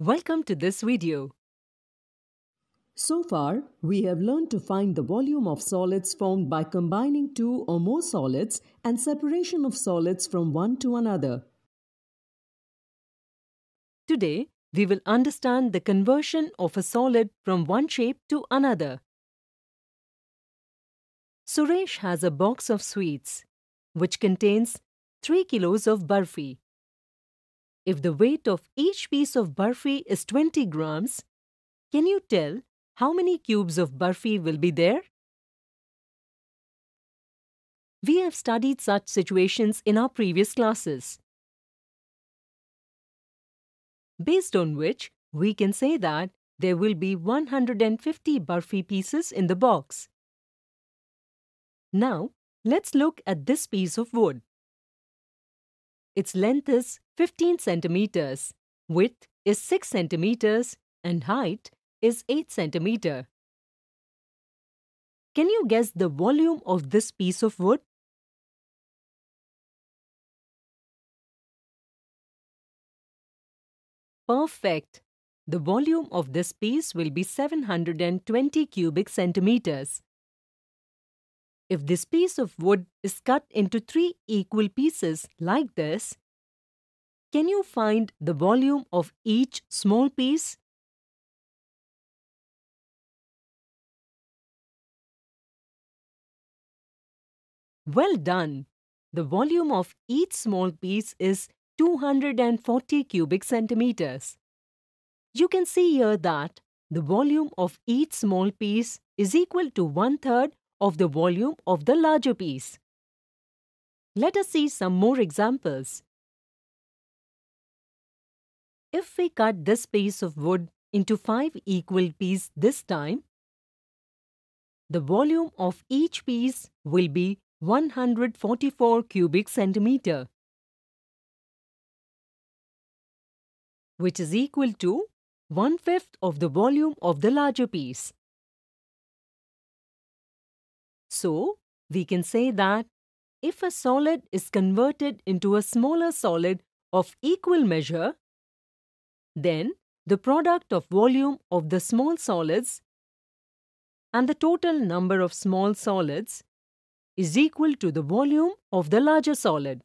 Welcome to this video. So far, we have learned to find the volume of solids formed by combining two or more solids and separation of solids from one to another. Today, we will understand the conversion of a solid from one shape to another. Suresh has a box of sweets, which contains 3 kilos of barfi. If the weight of each piece of barfi is 20 grams, can you tell how many cubes of barfi will be there? We have studied such situations in our previous classes. Based on which, we can say that there will be 150 barfi pieces in the box. Now, let's look at this piece of wood. Its length is 15 centimeters, width is 6 centimeters, and height is 8 centimeter. Can you guess the volume of this piece of wood? Perfect. The volume of this piece will be 720 cubic centimeters. If this piece of wood is cut into three equal pieces like this, can you find the volume of each small piece? Well done! The volume of each small piece is 240 cubic centimeters. You can see here that the volume of each small piece is equal to one-third of the volume of the larger piece. Let us see some more examples. If we cut this piece of wood into five equal pieces this time, the volume of each piece will be 144 cubic centimeter, which is equal to one-fifth of the volume of the larger piece. So, we can say that if a solid is converted into a smaller solid of equal measure, then the product of volume of the small solids and the total number of small solids is equal to the volume of the larger solid.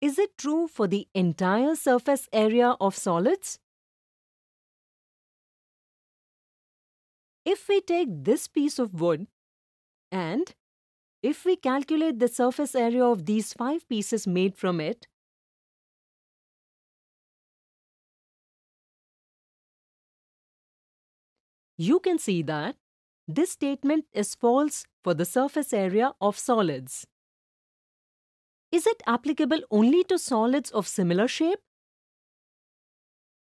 Is it true for the entire surface area of solids? If we take this piece of wood and if we calculate the surface area of these five pieces made from it, you can see that this statement is false for the surface area of solids. Is it applicable only to solids of similar shape?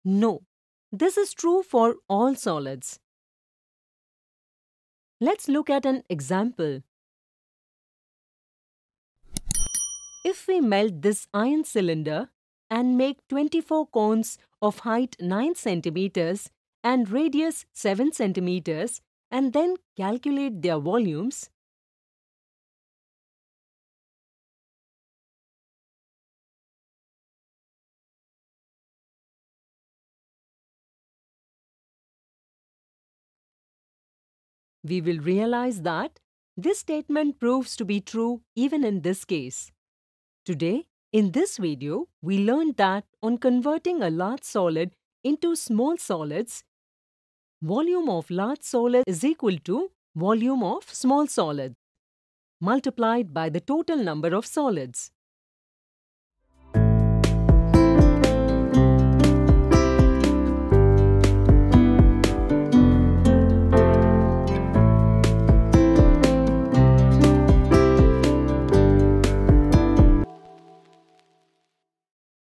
No, this is true for all solids. Let's look at an example. If we melt this iron cylinder and make 24 cones of height 9 centimeters and radius 7 centimeters and then calculate their volumes, we will realize that this statement proves to be true even in this case. Today, in this video, we learned that on converting a large solid into small solids, volume of large solid is equal to volume of small solid multiplied by the total number of solids.